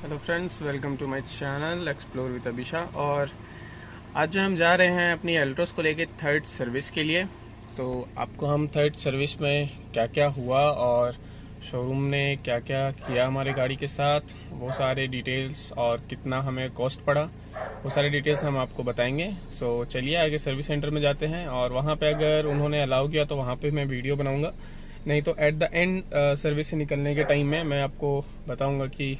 Hello friends welcome to my channel explore with Abhisha और आज जो हम जा रहे हैं अपनी एल्ट्रोस को लेके थर्ड सर्विस के लिए। तो आपको हम थर्ड सर्विस में क्या क्या हुआ और शोरूम ने क्या क्या किया हमारे गाड़ी के साथ, वो सारे डिटेल्स और कितना हमें कॉस्ट पड़ा, वो सारे डिटेल्स हम आपको बताएँगे। सो चलिए आगे सर्विस सेंटर में जाते हैं और वहाँ पे अगर उन्होंने अलाउ किया तो वहाँ पे मैं वीडियो बनाऊँगा। नहीं तो एट द एंड सर्विस से निकलने के टाइम में मैं आपको बताऊँगा कि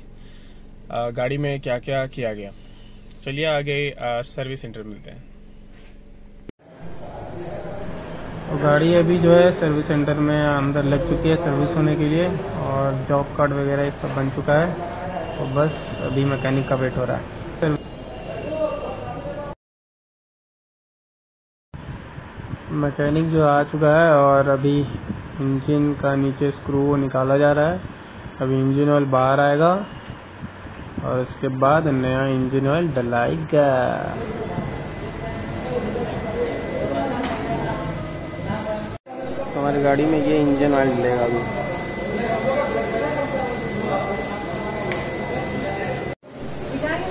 गाड़ी में क्या क्या किया गया? चलिए आगे सर्विस सेंटर मिलते हैं। तो गाड़ी अभी जो है सर्विस सेंटर में अंदर लग चुकी है सर्विस होने के लिए और जॉब कार्ड वगैरह सब बन चुका है। तो बस अभी मैकेनिक का वेट हो रहा है। मैकेनिक जो आ चुका है और अभी इंजन का नीचे स्क्रू निकाला जा रहा है। अभी इंजन ऑयल बाहर आएगा। और उसके बाद नया इंजन ऑयल डलाएगा। हमारी गाड़ी में ये इंजन ऑयल डलेगा अभी।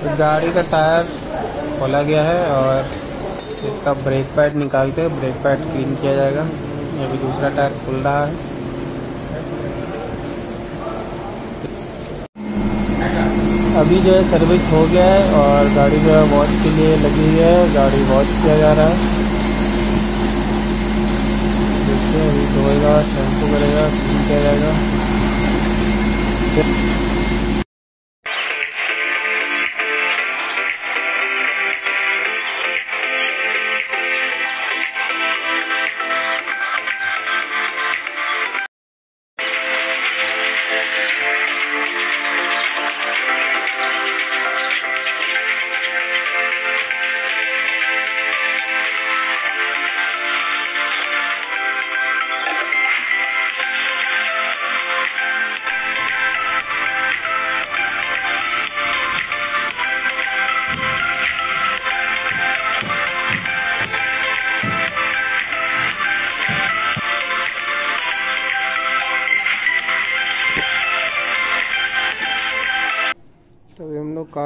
तो गाड़ी का टायर खोला गया है और इसका ब्रेक पैड निकाल के ब्रेक पैड क्लीन किया जाएगा। अभी दूसरा टायर खुल रहा है। अभी जो है सर्विस हो गया है और गाड़ी जो है वॉश के लिए लगी हुई है। गाड़ी वॉश किया जा रहा है। देखते हैं अभी धोएगा शैम्पू करेगा क्लीन किया जाएगा।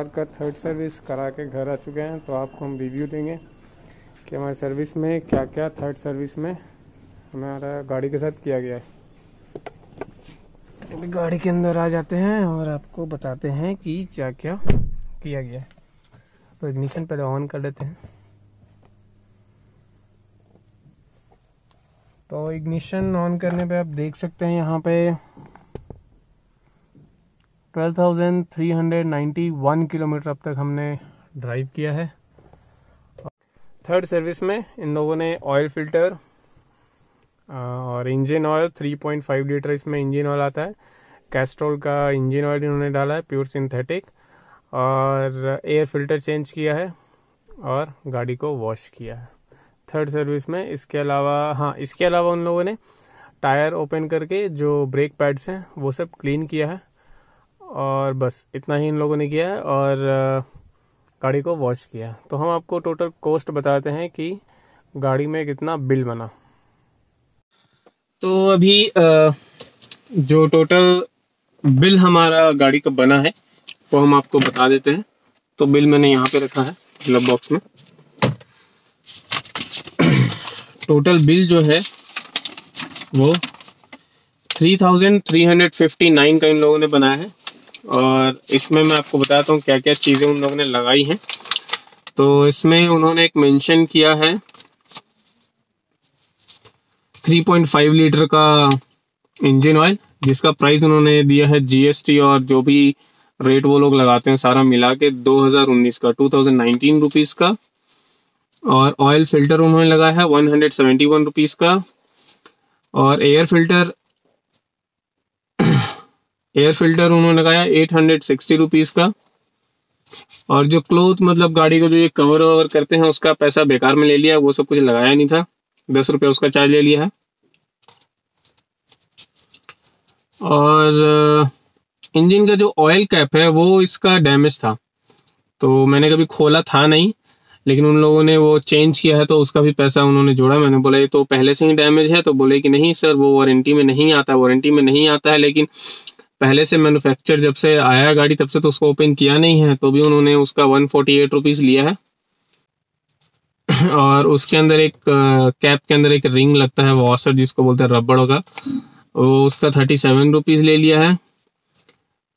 कार का थर्ड सर्विस करा के घर आ चुके हैं तो आपको हम रिव्यू देंगे कि हमारे सर्विस में क्या क्या थर्ड सर्विस में हमारा गाड़ी के साथ किया गया है। अभी गाड़ी के अंदर आ जाते हैं और आपको बताते हैं कि क्या क्या किया गया है। तो इग्निशन पहले ऑन कर लेते हैं। तो इग्निशन ऑन करने पे आप देख सकते हैं यहाँ पे 12,391 किलोमीटर अब तक हमने ड्राइव किया है। थर्ड सर्विस में इन लोगों ने ऑयल फ़िल्टर और इंजन ऑयल 3.5 लीटर इसमें इंजन ऑयल आता है। कैस्ट्रोल का इंजन ऑयल इन्होंने डाला है प्योर सिंथेटिक और एयर फ़िल्टर चेंज किया है और गाड़ी को वॉश किया है। थर्ड सर्विस में इसके अलावा हाँ इसके अलावा उन लोगों ने टायर ओपन करके जो ब्रेक पैड्स हैं वो सब क्लीन किया है। और बस, इतना ही इन लोगों ने किया है और गाड़ी को वॉश किया। तो हम आपको टोटल कॉस्ट बताते हैं कि गाड़ी में कितना बिल बना। तो अभी जो टोटल बिल हमारा गाड़ी का बना है, वो हम आपको बता देते हैं। तो बिल मैंने यहाँ पे रखा है ग्लब बॉक्स में। टोटल बिल जो है, वो 3359 का इन लोगों ने बनाया है। और इसमें मैं आपको बताता हूँ क्या क्या चीज़ें उन लोगों ने लगाई हैं। तो इसमें उन्होंने एक मेंशन किया है 3.5 लीटर का इंजन ऑयल, जिसका प्राइस उन्होंने दिया है जीएसटी और जो भी रेट वो लोग लगाते हैं सारा मिला के 2019 का 2019 रुपीस का। और ऑयल फ़िल्टर उन्होंने लगाया है 171 रुपीस का। और एयर फ़िल्टर एयर फ़िल्टर उन्होंने लगाया एट हंड्रेड सिक्सटी रुपीज़ का। और जो क्लोथ मतलब गाड़ी को जो ये कवर ववर करते हैं, उसका पैसा बेकार में ले लिया, वो सब कुछ लगाया नहीं था। दस रुपये उसका चार्ज ले लिया है। और इंजन का जो ऑयल कैप है, वो इसका डैमेज था। तो मैंने कभी खोला था नहीं, लेकिन उन लोगों ने वो चेंज किया है तो उसका भी पैसा उन्होंने जोड़ा। मैंने बोला, ये तो पहले से ही डैमेज है। तो बोले कि, नहीं सर वो वारंटी में नहीं आता वारंटी में नहीं आता है। लेकिन पहले से मैन्युफैक्चर जब से आया है गाड़ी, तब से तो उसको ओपन किया नहीं है तो भी उन्होंने उसका वन फोर्टी एट रुपीज़ लिया है। और उसके अंदर एक कैप के अंदर एक रिंग लगता है वॉशर जिसको बोलते हैं रबड़ का। वो उसका थर्टी सेवन रुपीज़ ले लिया है।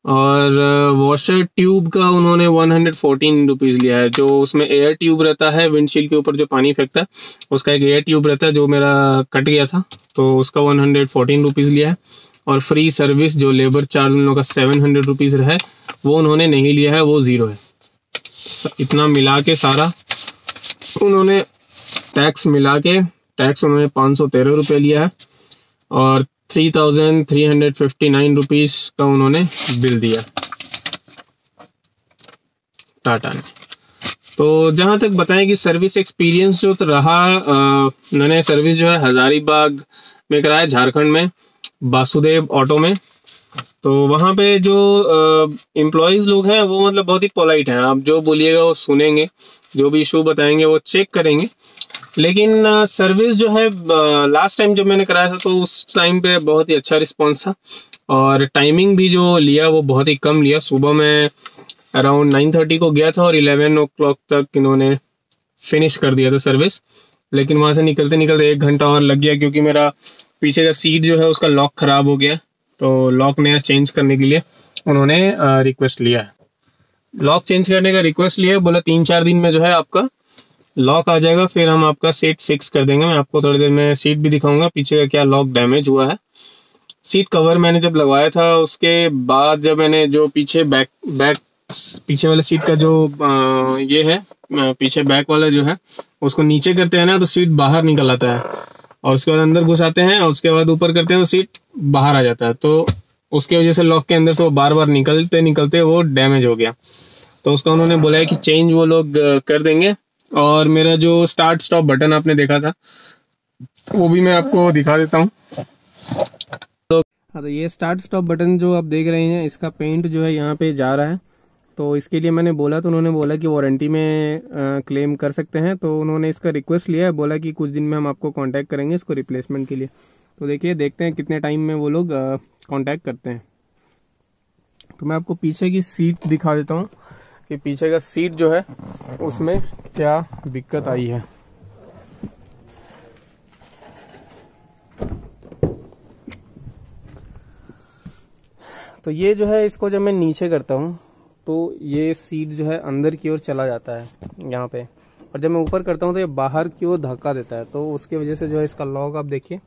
और वॉशर ट्यूब का उन्होंने वन हंड्रेड फोर्टीन रुपीज़ लिया है, जो उसमें एयर ट्यूब रहता है विंडशील्ड के ऊपर जो पानी फेंकता है, उसका एक एयर ट्यूब रहता है, जो मेरा कट गया था तो उसका वन हंड्रेड फोर्टीन रुपीज़ लिया है। और फ्री सर्विस जो लेबर चार्ज उन लोगों का सेवन हंड्रेड रुपीज़ है वो उन्होंने नहीं लिया है, वो ज़ीरो है। इतना मिला के सारा, उन्होंने टैक्स मिला के टैक्स उन्होंने पाँच सौ तेरह रुपये लिया है और three thousand three hundred fifty nine rupees का उन्होंने बिल दिया। टाटा ने। तो जहाँ तक बताएँ कि सर्विस एक्सपीरियंस जो तो रहा मैंने सर्विस जो है हज़ारीबाग में कराया झारखंड में वासुदेव ऑटो में। तो वहाँ पे जो एम्प्लॉयज़ लोग हैं, वो मतलब बहुत ही पोलाइट हैं। आप जो बोलिएगा, वो सुनेंगे। जो भी इशू बताएँगे, वो चेक करेंगे। लेकिन सर्विस जो है लास्ट टाइम जब मैंने कराया था तो उस टाइम पे बहुत ही अच्छा रिस्पॉन्स था। और टाइमिंग भी जो लिया, वो बहुत ही कम लिया। सुबह में अराउंड नाइन थर्टी को गया था और इलेवन ओ क्लॉक तक इन्होंने फिनिश कर दिया था सर्विस लेकिन वहाँ से निकलते निकलते एक घंटा और लग गया क्योंकि मेरा पीछे का सीट जो है उसका लॉक ख़राब हो गया। तो लॉक नया चेंज करने के लिए उन्होंने रिक्वेस्ट लिया है। लॉक चेंज करने का रिक्वेस्ट लिया बोला तीन चार दिन में जो है आपका लॉक आ जाएगा फिर हम आपका सीट फिक्स कर देंगे। मैं आपको थोड़ी देर में सीट भी दिखाऊँगा पीछे का क्या लॉक डैमेज हुआ है। सीट कवर मैंने जब लगवाया था उसके बाद जब मैंने जो पीछे बैक बैक पीछे वाले सीट का जो आ, ये है पीछे बैक वाला जो है, उसको नीचे करते हैं ना तो सीट बाहर निकल आता है। और उसके बाद अंदर घुसाते हैं, और उसके बाद ऊपर करते हैं तो सीट बाहर आ जाता है। तो उसके वजह से लॉक के अंदर से वो बार बार निकलते निकलते वो डैमेज हो गया। तो उसका उन्होंने बोला है कि चेंज वो लोग कर देंगे। और मेरा जो स्टार्ट स्टॉप बटन आपने देखा था, वो भी मैं आपको दिखा देता हूँ। तो तो ये स्टार्ट स्टॉप बटन जो आप देख रहे हैं, इसका पेंट जो है यहाँ पे जा रहा है। तो इसके लिए मैंने बोला तो उन्होंने बोला कि वारंटी में आ, क्लेम कर सकते हैं। तो उन्होंने इसका रिक्वेस्ट लिया है बोला कि कुछ दिन में हम आपको कांटेक्ट करेंगे इसको रिप्लेसमेंट के लिए। तो देखिए देखते हैं कितने टाइम में वो लोग कांटेक्ट करते हैं। तो मैं आपको पीछे की सीट दिखा देता हूँ कि पीछे का सीट जो है उसमें क्या दिक्कत आई है। तो ये जो है इसको जब मैं नीचे करता हूँ तो ये सीट जो है अंदर की ओर चला जाता है, यहाँ पे। और जब मैं ऊपर करता हूँ तो ये बाहर की ओर धक्का देता है तो उसकी वजह से जो है इसका लॉक आप देखिए,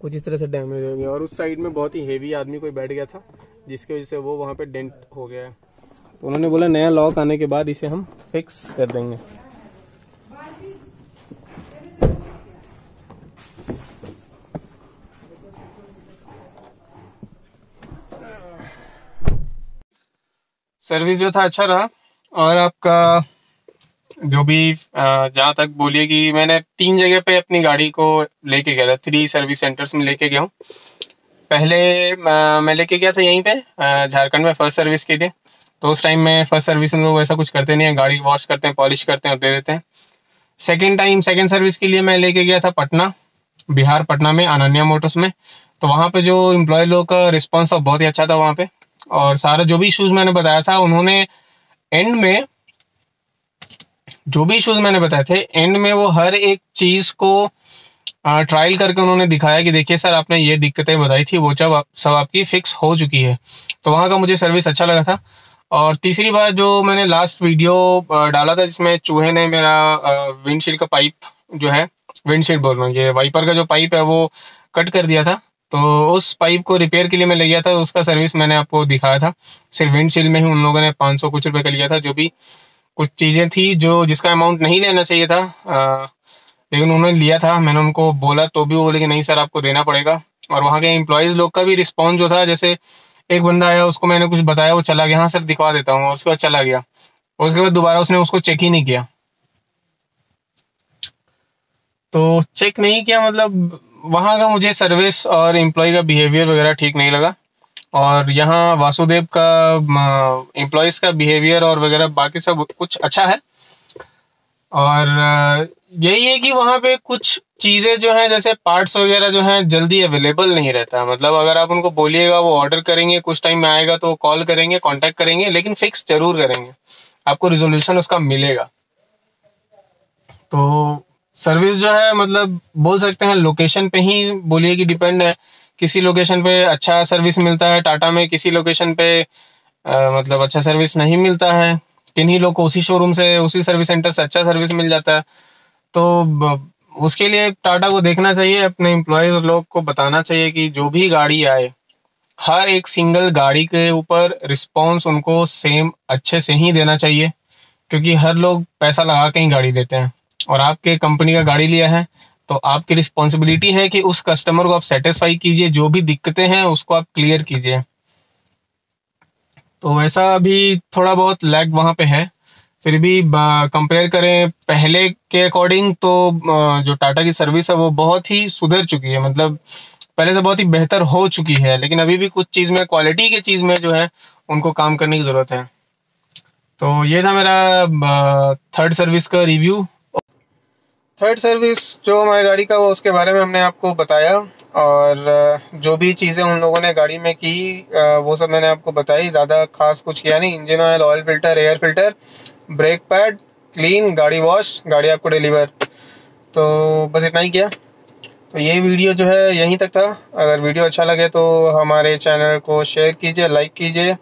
कुछ इस तरह से डैमेज हो गया। और उस साइड में बहुत ही हेवी आदमी कोई बैठ गया था, जिसकी वजह से वो वहाँ पे डेंट हो गया है। तो उन्होंने बोला, नया लॉक आने के बाद इसे हम फिक्स कर देंगे। सर्विस जो था अच्छा रहा। और आपका जो भी जहाँ तक बोलिए कि मैंने तीन जगह पे अपनी गाड़ी को लेके गया था। थ्री सर्विस सेंटर्स में लेके गया हूँ। पहले मैं लेके गया था यहीं पे झारखंड में फ़र्स्ट सर्विस के लिए। तो उस टाइम में फ़र्स्ट सर्विस में लोग ऐसा कुछ करते नहीं है। गाड़ी वॉश करते हैं पॉलिश करते हैं और दे देते हैं। सेकेंड टाइम सेकेंड सर्विस के लिए मैं लेके गया था पटना, बिहार पटना में अनन्या मोटर्स में। तो वहाँ पे जो एम्प्लॉय लोग का रिस्पॉन्स था बहुत ही अच्छा था वहाँ पे। और सारा जो भी इशूज मैंने बताया था, उन्होंने एंड में जो भी इशूज मैंने बताए थे एंड में वो हर एक चीज़ को ट्रायल करके उन्होंने दिखाया कि देखिए सर, आपने ये दिक्कतें बताई थी, वो सब सब आपकी फिक्स हो चुकी है। तो वहाँ का मुझे सर्विस अच्छा लगा था। और तीसरी बार जो मैंने लास्ट वीडियो डाला था, जिसमें चूहे ने मेरा विंडशील्ड का पाइप जो है विंडशील्ड बोल रहा हूँ, ये वाइपर का जो पाइप है, वो कट कर दिया था। तो उस पाइप को रिपेयर के लिए मैं ले गया था, उसका सर्विस मैंने आपको दिखाया था। सिर्फ़ विंडशील्ड में ही उन लोगों ने पाँच सौ कुछ रुपये का लिया था, जो भी कुछ चीज़ें थी, जो जिसका अमाउंट नहीं लेना चाहिए था लेकिन उन्होंने लिया था। मैंने उनको बोला तो भी वो बोले कि नहीं सर, आपको देना पड़ेगा। और वहाँ के एम्प्लॉयज़ लोग का भी रिस्पॉन्स जो था, जैसे एक बंदा आया, उसको मैंने कुछ बताया, वो चला गया हाँ सर, दिखवा देता हूँ। उसके बाद चला गया। उसके बाद दोबारा उसने उसको चेक ही नहीं किया। तो चेक नहीं किया मतलब वहाँ का मुझे सर्विस और एम्प्लॉय का बिहेवियर वगैरह ठीक नहीं लगा। और यहाँ वासुदेव का एम्प्लॉयज़ का बिहेवियर और वगैरह बाकी सब कुछ अच्छा है। और यही है कि वहाँ पे कुछ चीज़ें जो हैं, जैसे पार्ट्स वगैरह जो हैं, जल्दी अवेलेबल नहीं रहता। मतलब अगर आप उनको बोलिएगा, वो ऑर्डर करेंगे, कुछ टाइम में आएगा तो वो कॉल करेंगे कांटेक्ट करेंगे, लेकिन फिक्स ज़रूर करेंगे। आपको रिजोल्यूशन उसका मिलेगा। तो सर्विस जो है मतलब बोल सकते हैं लोकेशन पे ही बोलिए कि डिपेंड है। किसी लोकेशन पे अच्छा सर्विस मिलता है टाटा में किसी लोकेशन पे आ, मतलब अच्छा सर्विस नहीं मिलता है। किन्हीं लोग को उसी शोरूम से उसी सर्विस सेंटर से अच्छा सर्विस मिल जाता है। तो उसके लिए टाटा को देखना चाहिए अपने एम्प्लॉयज़ लोग को बताना चाहिए कि जो भी गाड़ी आए हर एक सिंगल गाड़ी के ऊपर रिस्पॉन्स उनको सेम अच्छे से ही देना चाहिए क्योंकि हर लोग पैसा लगा के ही गाड़ी देते हैं। और आपके कंपनी का गाड़ी लिया है तो आपकी रिस्पॉन्सिबिलिटी है कि उस कस्टमर को आप सेटिस्फाई कीजिए, जो भी दिक्कतें हैं उसको आप क्लियर कीजिए। तो वैसा अभी थोड़ा बहुत लैग वहाँ पे है। फिर भी कंपेयर करें, पहले के अकॉर्डिंग तो जो टाटा की सर्विस है, वो बहुत ही सुधर चुकी है। मतलब पहले से बहुत ही बेहतर हो चुकी है, लेकिन अभी भी कुछ चीज़ में क्वालिटी की चीज़ में जो है, उनको काम करने की ज़रूरत है। तो ये था मेरा थर्ड सर्विस का रिव्यू थर्ड सर्विस जो हमारी गाड़ी का, वो उसके बारे में हमने आपको बताया और जो भी चीज़ें उन लोगों ने गाड़ी में की वो सब मैंने आपको बताई। ज़्यादा खास कुछ किया नहीं। Engine oil oil filter air filter brake pad clean गाड़ी वॉश गाड़ी आपको डिलीवर तो बस इतना ही किया। तो ये वीडियो जो है यहीं तक था। अगर वीडियो अच्छा लगे तो हमारे चैनल को शेयर कीजिए लाइक कीजिए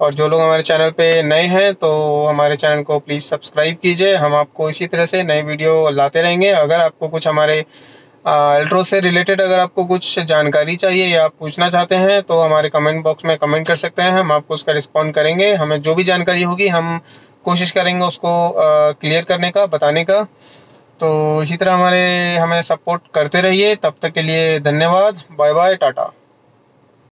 और जो लोग हमारे चैनल पे नए हैं तो हमारे चैनल को प्लीज़ सब्सक्राइब कीजिए। हम आपको इसी तरह से नए वीडियो लाते रहेंगे। अगर आपको कुछ हमारे अल्ट्रो से रिलेटेड अगर आपको कुछ जानकारी चाहिए या आप पूछना चाहते हैं तो हमारे कमेंट बॉक्स में कमेंट कर सकते हैं। हम आपको उसका रिस्पॉन्ड करेंगे। हमें जो भी जानकारी होगी, हम कोशिश करेंगे उसको क्लियर करने का, बताने का। तो इसी तरह हमारे, हमें सपोर्ट करते रहिए। तब तक के लिए धन्यवाद। Bye bye Tata